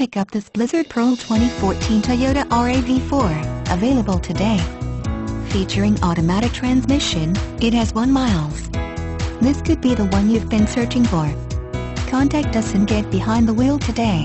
Pick up this Blizzard Pearl 2014 Toyota RAV4, available today. Featuring automatic transmission, it has 1 miles. This could be the one you've been searching for. Contact us and get behind the wheel today.